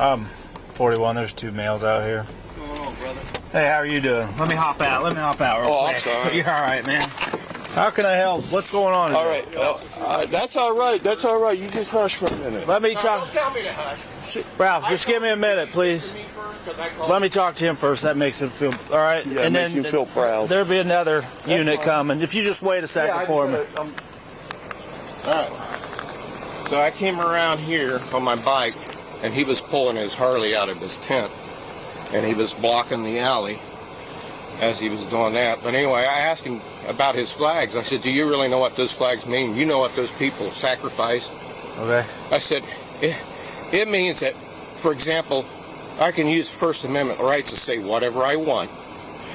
Um, 41. There's two males out here. On. Hey, how are you doing? Let me hop out. Let me hop out real Oh, I'm sorry. You're all right, man. How can I help? What's going on? All right. today? uh, uh, that's all right. That's all right. You just hush for a minute. Let me talk. Don't tell me to hush. Ralph, just give me a minute, please. Let me talk to him first. That makes him feel all right. Yeah, it makes him feel proud. There'll be another unit coming. If you just wait a second for me. All right. So I came around here on my bike, and he was pulling his Harley out of his tent, and he was blocking the alley as he was doing that. But anyway, I asked him about his flags. I said, "Do you really know what those flags mean? You know what those people sacrificed?" Okay. I said, "It, it means that, for example, I can use First Amendment rights to say whatever I want.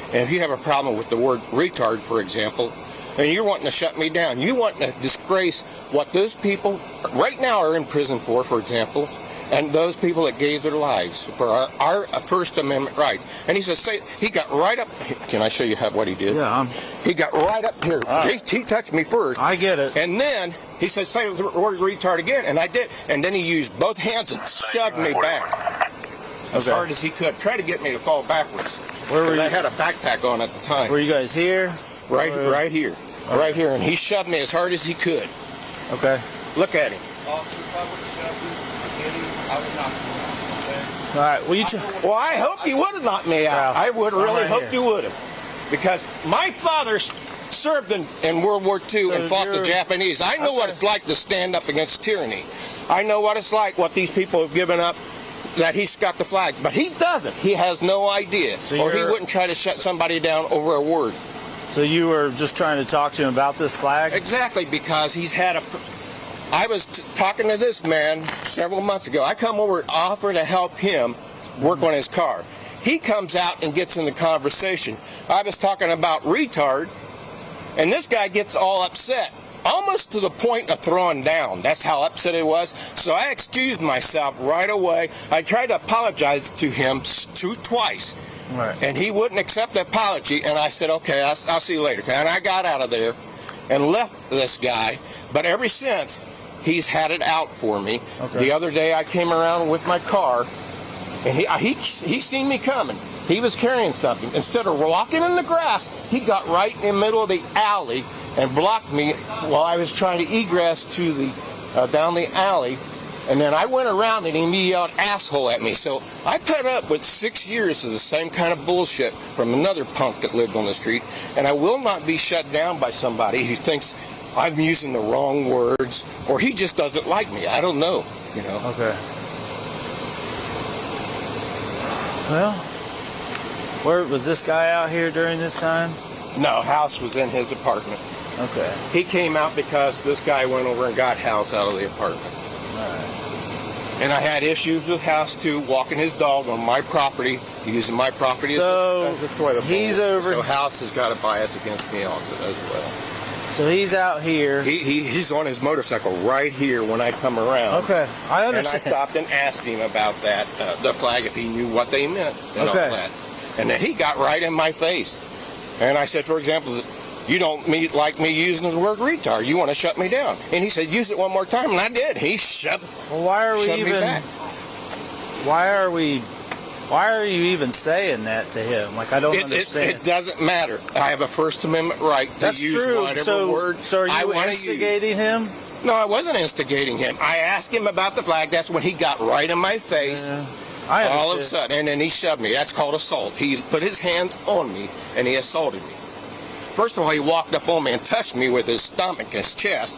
And if you have a problem with the word retard, for example, and you're wanting to shut me down, you want to disgrace what those people right now are in prison for, for example, and those people that gave their lives for our, our First Amendment rights. And he said, say, he got right up. Can I show you how, what he did? Yeah, I'm, He got right up here. right. He, he touched me first. I get it. And then he said, say the word retard again, and I did. And then he used both hands and shoved me back as hard as he could, try to get me to fall backwards. Where were Because I had a backpack on at the time, Were you guys here? right, Or- right here, right here, and he shoved me as hard as he could. Okay. Look at him. I would have shoved you, I get him, knock you out. All right. Well, you. Well, I hope you would have knocked me out. I would really right hope you would have, because my father served in, in World War II So and fought the Japanese. I know what it's like to stand up against tyranny. I know what it's like, what these people have given up. That he's got the flag, but he doesn't. He has no idea, So or he wouldn't try to shut somebody down over a word. So you were just trying to talk to him about this flag? Exactly, because he's had a. I was t- talking to this man several months ago. I come over and offer to help him work on his car. He comes out and gets in the conversation. I was talking about retard, and this guy gets all upset, almost to the point of throwing down. That's how upset it was. So I excused myself right away. I tried to apologize to him two, twice Right. and he wouldn't accept the apology. And I said, okay, I'll, I'll see you later. And I got out of there and left this guy. But ever since, he's had it out for me. Okay. The other day, I came around with my car, and he he he seen me coming. He was carrying something. Instead of walking in the grass, he got right in the middle of the alley and blocked me while I was trying to egress to the uh, down the alley. And then I went around and he yelled asshole at me. So I put up with six years of the same kind of bullshit from another punk that lived on the street. And I will not be shut down by somebody who thinks I'm using the wrong words or he just doesn't like me. I don't know, you know. Okay. Well, where was this guy out here during this time? No, House was in his apartment. Okay. He came out because this guy went over and got House out of the apartment. All right. And I had issues with House too, walking his dog on my property, using my property So, as, a, as a toilet bowl. he's over- So House has got a bias against me also as well. So he's out here. He, he he's on his motorcycle right here when I come around. Okay, I understand. And I stopped and asked him about that, uh, the flag, if he knew what they meant and Okay. all that. And then he got right in my face. And I said, for example, you don't me, like me using the word retard. You want to shut me down. And he said, use it one more time. And I did. He shut, Well, why are we even? Why are we? Why are you even saying that to him? Like I don't It, it, understand. it doesn't matter. I have a First Amendment right to That's use true. whatever so, word so are I you want to use. instigating him? No, I wasn't instigating him. I asked him about the flag. That's when he got right in my face. Yeah. I all of a sudden, and then he shoved me. That's called assault. He put his hands on me and he assaulted me. First of all, he walked up on me and touched me with his stomach, and his chest,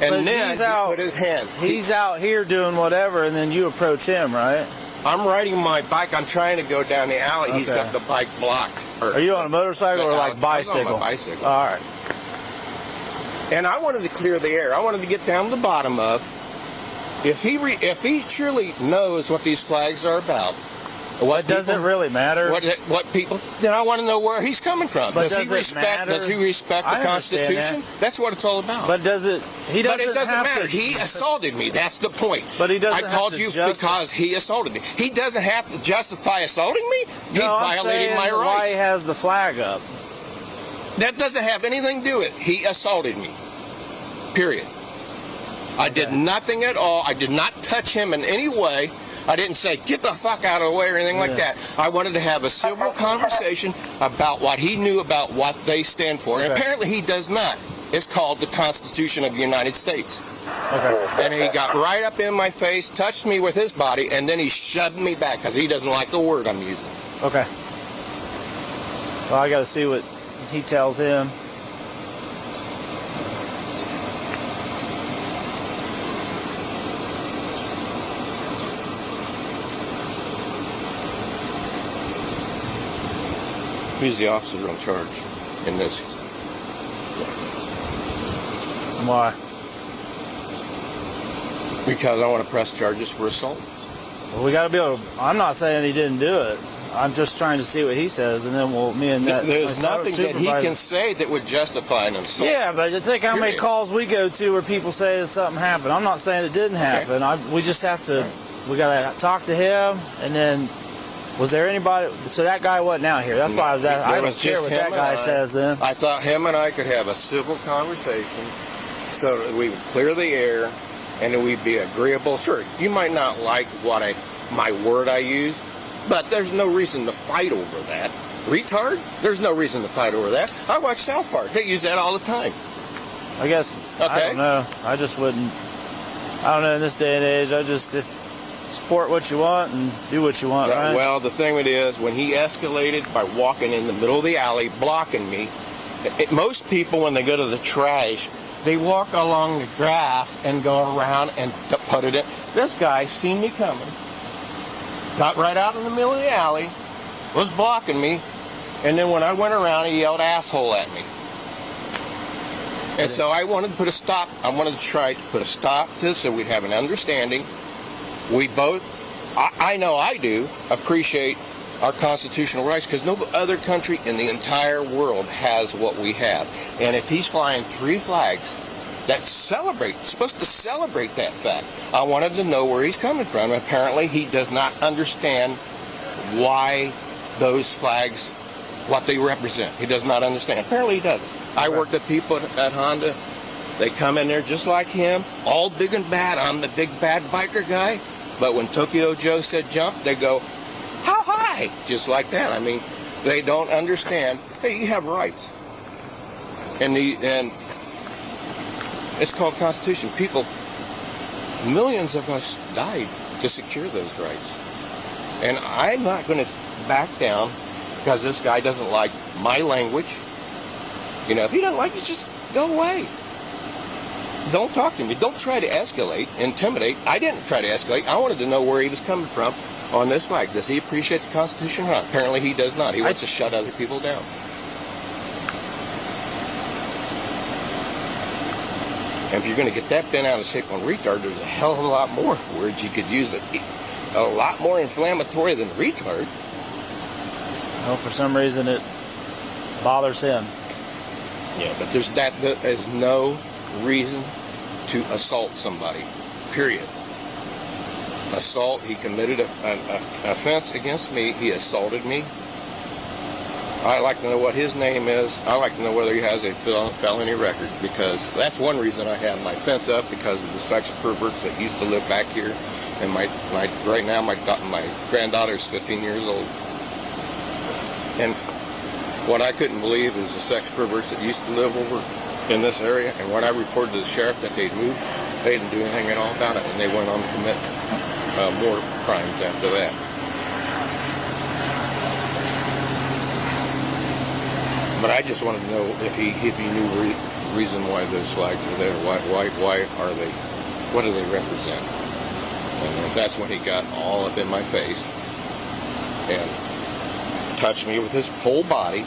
and But then he's he out- put his hands. He- He's out here doing whatever, and then you approach him, right? I'm riding my bike. I'm trying to go down the alley. He's got the bike blocked. Are you on a motorcycle or like was- I was on my bicycle? bicycle. All right. And I wanted to clear the air. I wanted to get down to the bottom of if he re, if he truly knows what these flags are about. What It doesn't people- really matter. What what people? Then I want to know where he's coming from. But does he does it respect? matter? Does he respect the Constitution? That's what it's all about. But does it? He doesn't. But it doesn't matter. To, He assaulted me. That's the point. But he doesn't I called you because he assaulted me. He doesn't have to justify assaulting me. He no, violated my why he has the flag up. That doesn't have anything to do with it. He assaulted me. Period. I did nothing at all. I did not touch him in any way. I didn't say get the fuck out of the way or anything like that. I wanted to have a civil conversation about what he knew about what they stand for. And Okay. apparently he does not. It's called the Constitution of the United States. Okay. And he got right up in my face, touched me with his body, and then he shoved me back because he doesn't like the word I'm using. Okay. Well, I got to see what he tells him. Who's the officer in charge in this? Why? Because I want to press charges for assault. Well, we got to be able. To, I'm not saying he didn't do it. I'm just trying to see what he says, and then we'll me and that. There's nothing that he can say that would justify an assault. Yeah, but you think how many calls we go to where people say that something happened. I'm not saying it didn't happen. I, we just have to. We got to talk to him, and then. Was there anybody? So that guy wasn't out here. That's why I was at. I don't care what that guy I. says then. I thought him and I could have a civil conversation so that we would clear the air and that we'd be agreeable. Sure, you might not like what I my word I use, but there's no reason to fight over that. Retard? There's no reason to fight over that. I watch South Park. They use that all the time. I guess. Okay. I don't know. I just wouldn't. I don't know. In this day and age, I just if support what you want and do what you want, Yeah, right? Well, the thing with it is, when he escalated by walking in the middle of the alley, blocking me, it, most people, when they go to the trash, they walk along the grass and go around and put it in. This guy seen me coming, got right out in the middle of the alley, was blocking me, and then when I went around, he yelled asshole at me. And so I wanted to put a stop. I wanted to try to put a stop to this so we'd have an understanding. We both, I, I know I do, appreciate our constitutional rights because no other country in the entire world has what we have. And if he's flying three flags that celebrate, supposed to celebrate that fact, I wanted to know where he's coming from. Apparently, he does not understand why those flags, what they represent. He does not understand. Apparently, he doesn't. I worked with people at, at Honda. They come in there just like him, all big and bad. I'm the big bad biker guy. But when Tokyo Joe said jump, they go, how high? Just like that. I mean, they don't understand. Hey, you have rights. And the and it's called Constitution. People, millions of us died to secure those rights. And I'm not going to back down because this guy doesn't like my language. You know, if he doesn't like it, just go away. Don't talk to me. Don't try to escalate, intimidate. I didn't try to escalate. I wanted to know where he was coming from on this flag. Does he appreciate the Constitution or not? Apparently he does not. He wants to shut other people down. And if you're going to get that bent out of shape on retard, there's a hell of a lot more words you could use that a lot more inflammatory than retard. well, for some reason it bothers him. Yeah, but there's that there is no reason to assault somebody. Period. Assault. He committed a, an offense against me. He assaulted me. I'd like to know what his name is. I'd like to know whether he has a fel- felony record because that's one reason I have my fence up because of the sex perverts that used to live back here. And my, my right now my my granddaughter's 15 years old. And what I couldn't believe is the sex perverts that used to live over in this area. And when I reported to the sheriff that they'd moved, they didn't do anything at all about it, and they went on to commit uh, more crimes after that. But I just wanted to know if he if he knew re- reason why those flags were there. Why why why are they? What do they represent? And if that's when he got all up in my face and touched me with his whole body.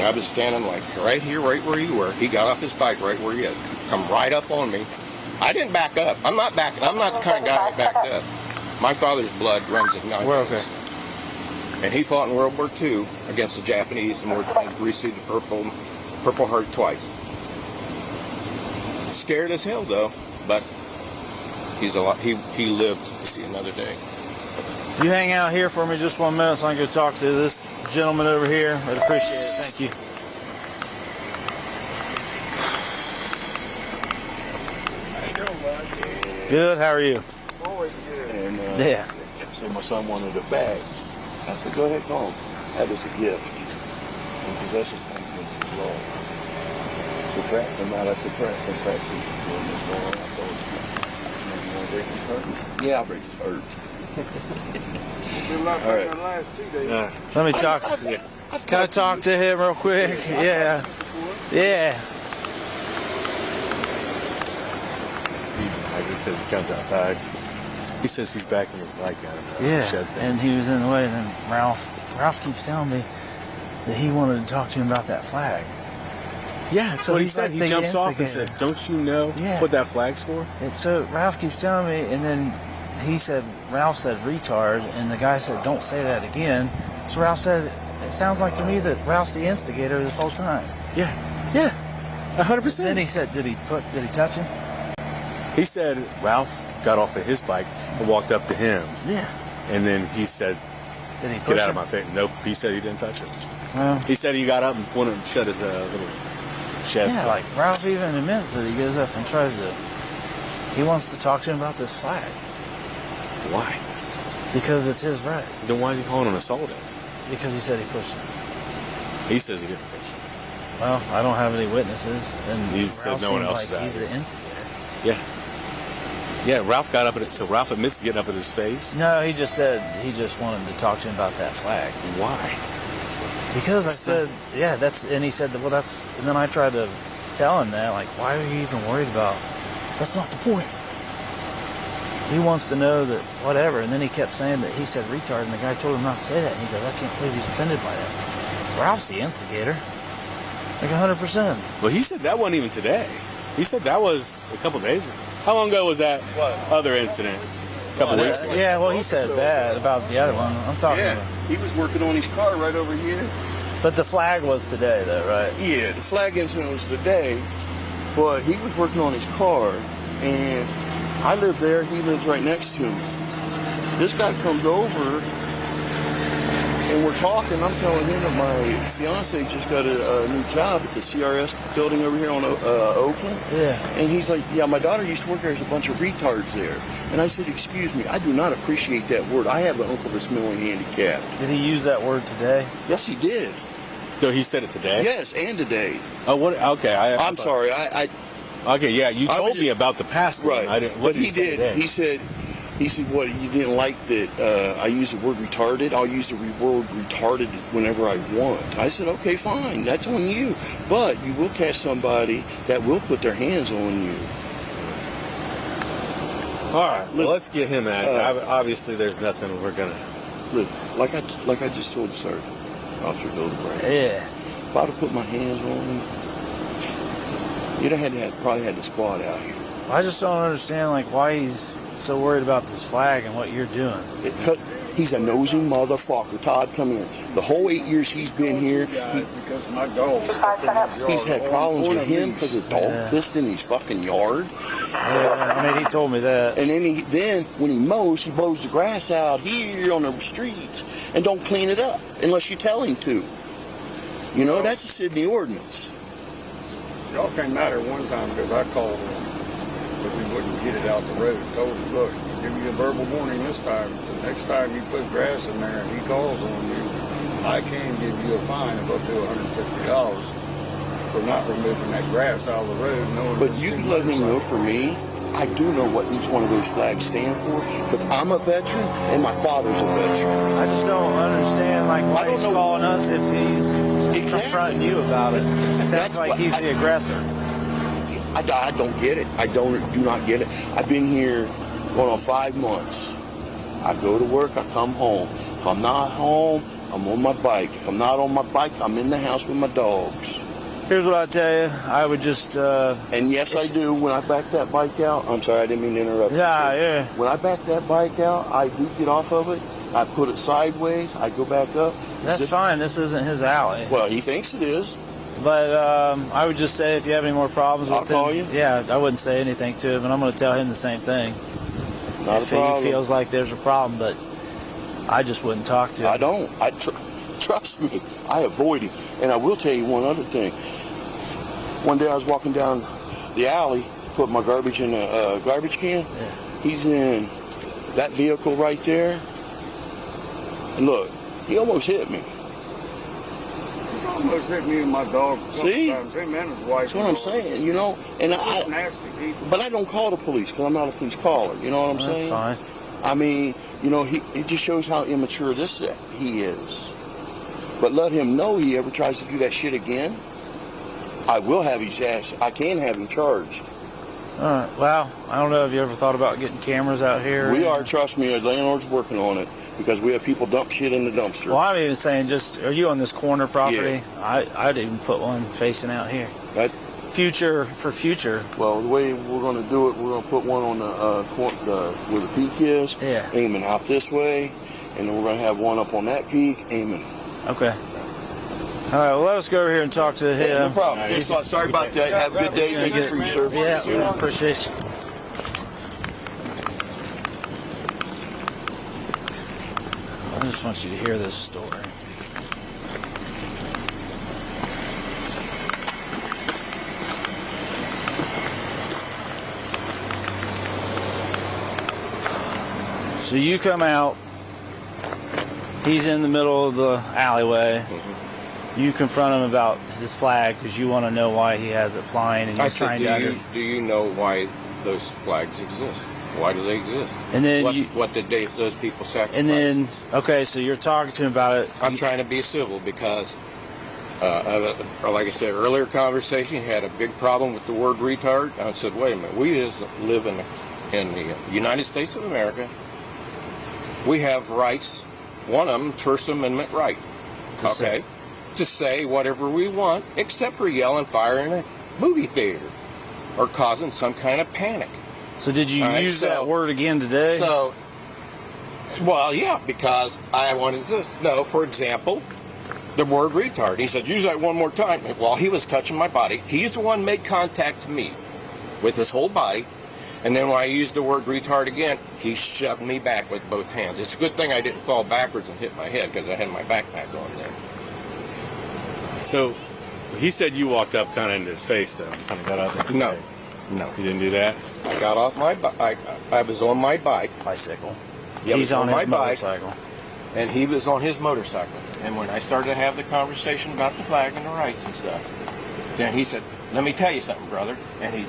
I was standing like right here, right where you were. He got off his bike right where he is. Come right up on me. I didn't back up. I'm not backing. I'm not the kind of guy that backed up. My father's blood runs in my We're okay. And he fought in World War II against the Japanese and were- received the Purple Purple Heart twice. Scared as hell though, but he's a lot. He he lived to see another day. You hang out here for me just one minute so I can go talk to this gentleman over here. I'd appreciate it. Thank you. How you doing, bud? Good. How are you? Always good. and uh, Yeah. so my son wanted it back. I said, go ahead, call him. That was a gift. And possession things was law. So crack them out. I said, crack them crack these. I told him, you want to break his heart? Yeah, I'll break his heart. Good luck All right. the last two days. Yeah. Let me talk. Can I talk to him real quick? Yeah. Yeah. As he says, he comes outside. He says he's backing his bike out of the Yeah. shed thing. And he was in the way. And then Ralph, Ralph keeps telling me that he wanted to talk to him about that flag. yeah, that's So what he said. like he the jumps off and says, "Don't you know Yeah. what that flag's for?" And so Ralph keeps telling me, and then he said, Ralph said retard, and the guy said, don't say that again. So Ralph says, it sounds like to me that Ralph's the instigator this whole time. Yeah, yeah, a hundred Then percent. he said, did he put, did he touch him? He said Ralph got off of his bike and walked up to him, Yeah. and then he said, Did he "Get out him? of my face!" Nope. He said he didn't touch him. Well, He said he got up and wanted to shut his uh, little shed. yeah, like Ralph even admits that he goes up and tries to, he wants to talk to him about this flag why? because it's his right. Then why is he calling him assaulted? Because he said he pushed him. He says he didn't push him. Well, I don't have any witnesses, and He said no one else like is out he's here. the instigator. Yeah. Yeah, Ralph got up at it. So Ralph admits to getting up at his face. No, he just said he just wanted to talk to him about that flag. Why? Because I said, yeah, that's, and he said, well, that's, and then I tried to tell him that, like, why are you even worried about? That's not the point. He wants to know that whatever, and then he kept saying that he said retard, and the guy told him not to say that, and he goes, I can't believe he's offended by that. Ralph's the instigator, like hundred percent. Well, he said that wasn't even today. He said that was a couple days. ago. How long ago was that what? other incident? A couple weeks ago. Yeah, well, he said that about the other one. I'm talking Yeah, about, he was working on his car right over here. but the flag was today, though, right? Yeah, the flag incident was today, but he was working on his car, and I live there. He lives right next to me. This guy comes over, and we're talking. I'm telling him that my fiance just got a, a new job at the CRS building over here on uh, Oakland. Yeah. And he's like, Yeah, my daughter used to work there. There's a bunch of retards there. And I said, Excuse me, I do not appreciate that word. I have an uncle that's mentally handicapped. Did he use that word today? Yes, he did. So he said it today. Yes, and today. Oh, what? Okay. I, I'm sorry. I, I Okay. Yeah, you told was me about the past one. Right. I didn't. What but did he say did. today? He said, he said, what, you didn't like that uh, I use the word retarded? I'll use the word retarded whenever I want. I said, okay, fine. That's on you. But you will catch somebody that will put their hands on you. All right. Well, let's get him at it. Uh, Obviously, there's nothing we're gonna. Look, like I, like I just told the sergeant, Officer Hildebrand, Yeah. if I'd have put my hands on you, you'd have had to have, probably had the squad out here. I just don't understand like why he's so worried about this flag and what you're doing. It he's a nosy motherfucker. Todd, come here. The whole eight years he's been here, he, because my dog's stuck in his yard. He's had problems with him because his dog Yeah. pissed in his fucking yard. Yeah, I mean, he told me that. And then he then when he mows, he blows the grass out here on the streets and don't clean it up unless you tell him to. You know, that's a Sydney ordinance. Y'all came out here one time because I called him because he wouldn't get it out the road. Told him, look, give you a verbal warning this time. The next time you put grass in there and he calls on you, I can give you a fine of up to $150 for not removing that grass out of the road. But you can let him know for me, I do know what each one of those flags stand for because I'm a veteran and my father's a veteran. I just don't understand like why he's know- calling us if he's Exactly. confronting you about it. It sounds That's like he's I- the aggressor. I, I don't get it. I don't do not get it. I've been here going on five months. I go to work, I come home. If I'm not home, I'm on my bike. If I'm not on my bike, I'm in the house with my dogs. Here's what I tell you. I would just, uh, And yes, I do. When I back that bike out, I'm sorry, I didn't mean to interrupt. yeah, sir. yeah. When I back that bike out, I do get off of it. I put it sideways. I go back up. That's Zip- fine. This isn't his alley. Well, he thinks it is. But um, I would just say if you have any more problems I'll with call him, you. yeah, I wouldn't say anything to him, and I'm going to tell him the same thing. Not if a problem. he feels like there's a problem, but I just wouldn't talk to him. I don't. I tr- trust me. I avoid him. And I will tell you one other thing. One day I was walking down the alley, put my garbage in a uh, garbage can. Yeah. He's in that vehicle right there. And look, he almost hit me. He's almost hit me and my dog. a couple See? Times. Him and his wife. That's what I'm saying, you know. And I, nasty people. but I don't call the police because I'm not a police caller. You know what I'm That's saying? fine. I mean, you know, he it just shows how immature this he is. But let him know he ever tries to do that shit again. I will have his ass. I can have him charged. All right. Well, I don't know if you ever thought about getting cameras out here. We are, trust me, our landlord's working on it because we have people dump shit in the dumpster. Well, I'm even saying, just are you on this corner property? Yeah. I I'd even put one facing out here. That, Future for future. well, the way we're going to do it, we're going to put one on the, uh, the where the peak is, Yeah. aiming out this way, and then we're going to have one up on that peak, aiming. Okay. All right. Well, let us go over here and talk to him. no problem. Just, uh, sorry about that. Have a good day. Thank you for your service. Yeah, we appreciate you. I just want you to hear this story. So you come out. He's in the middle of the alleyway. You confront him about his flag because you want to know why he has it flying, and you're I said, trying do to. you, do you know why those flags exist? Why do they exist? And then what, you- what did they, those people sacrifice? And then, okay, so you're talking to him about it. I'm trying to be civil because, uh, uh, like I said earlier, conversation had a big problem with the word retard. I said, wait a minute, we just live in the, in the United States of America. We have rights. One of them, First Amendment right. To say. To say whatever we want, except for yelling fire in a movie theater or causing some kind of panic. So did you right, use so- that word again today? So, well, yeah, because I wanted to know, for example, the word retard. He said, use that one more time. While he was touching my body, he's the one made contact to me with his whole body. And then when I used the word retard again, he shoved me back with both hands. It's a good thing I didn't fall backwards and hit my head because I had my backpack on there. So he said you walked up kind of into his face, though. Kind of got up in his No. face. No. You didn't do that? I got off my bike. I was on my bike. bicycle. Yeah, He's I on was his my bike. motorcycle. and he was on his motorcycle. And when I started to have the conversation about the flag and the rights and stuff, then he said, "Let me tell you something, brother." And he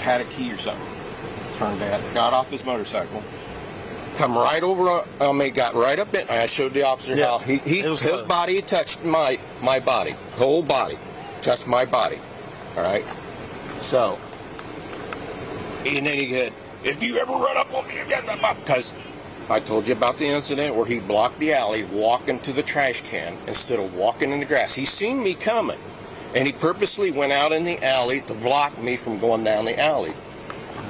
had a key or something. Turned that, got off his motorcycle, come right over uh, on me, got right up in. I showed the officer Yeah, how he, he his close. body touched my my body, whole body, touched my body. All right. So, and then he said, "If you ever run up on me, again, because." I told you about the incident where he blocked the alley walking to the trash can instead of walking in the grass. He seen me coming, and he purposely went out in the alley to block me from going down the alley,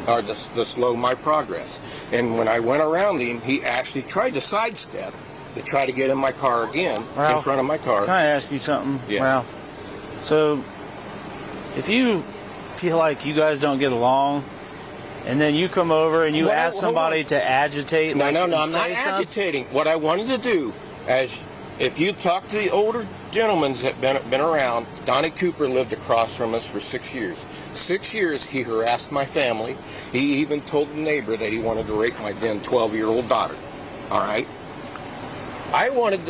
or to, to slow my progress. And when I went around him, he actually tried to sidestep to try to get in my car again, in front of my car. Can I ask you something, Yeah. Ralph? So, if you feel like you guys don't get along, and then you come over and you Well, ask somebody on. to agitate, No, like, no, no, I'm not something- agitating. What I wanted to do, as if you talk to the older gentlemen that been been around, Donnie Cooper lived across from us for six years. Six years he harassed my family. He even told the neighbor that he wanted to rape my then 12 year old daughter. All right. I wanted to